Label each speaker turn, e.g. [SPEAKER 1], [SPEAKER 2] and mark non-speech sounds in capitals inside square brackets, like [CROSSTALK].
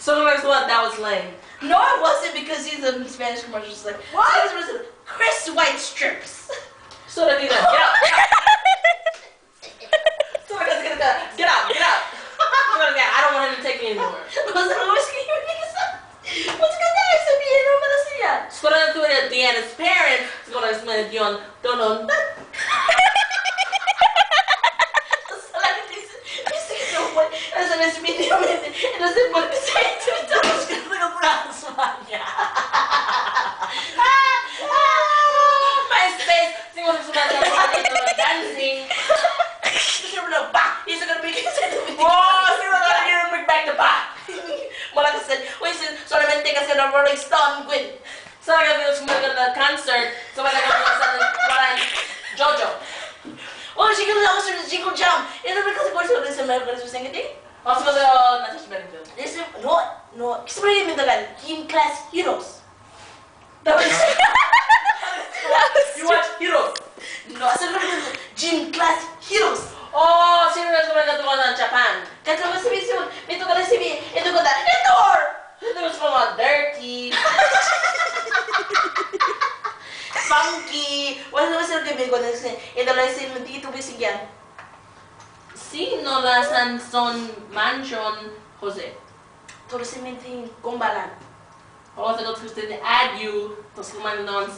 [SPEAKER 1] So that's what that was lame.
[SPEAKER 2] No, it wasn't because he's a Spanish commercial. It's like, what? It was Crest White strips. [LAUGHS]
[SPEAKER 1] So that get out. so I gotta get out. Get out. Get out. [LAUGHS] I don't want him to take me anymore.
[SPEAKER 2] Mas ano mas kayo nagkasa? Mas ka tayo sabihin mo na siya.
[SPEAKER 1] So na to at Deanna's parents, so na explain yun, donon.
[SPEAKER 2] Salamat is is it no one as an video it doesn't look the same to the tapos ka na France niya.
[SPEAKER 1] MySpace, siguro sa mga mga dancing.
[SPEAKER 2] Sure na ba? He's gonna be considered to be
[SPEAKER 1] Oh, siguro na yun bring back the back.
[SPEAKER 2] Mula kasi, sin- solamente kasi na Rolling Stone, Gwen.
[SPEAKER 1] So I got this mga concert, got sa parang Jojo.
[SPEAKER 2] Oh, she out with Jingle Jam. You know, because of course, this American is
[SPEAKER 1] Hospital Management.
[SPEAKER 2] This is no no experimental team class heroes. That
[SPEAKER 1] you watch heroes.
[SPEAKER 2] No, gym class heroes.
[SPEAKER 1] Oh, sino na sumagot ko ng Japan?
[SPEAKER 2] Kasi mo sabi si ito ko na sabi, ito ko na, ito or!
[SPEAKER 1] Ito ko sa mga dirty.
[SPEAKER 2] Funky. Wala naman sila gabi ko na sabi, ito lang sila, dito ba sigyan? Bisigyan.
[SPEAKER 1] Sino na Sanson Mansion Jose?
[SPEAKER 2] Toro si Minty Kumbalan.
[SPEAKER 1] Oh, so gusto ni add you to non.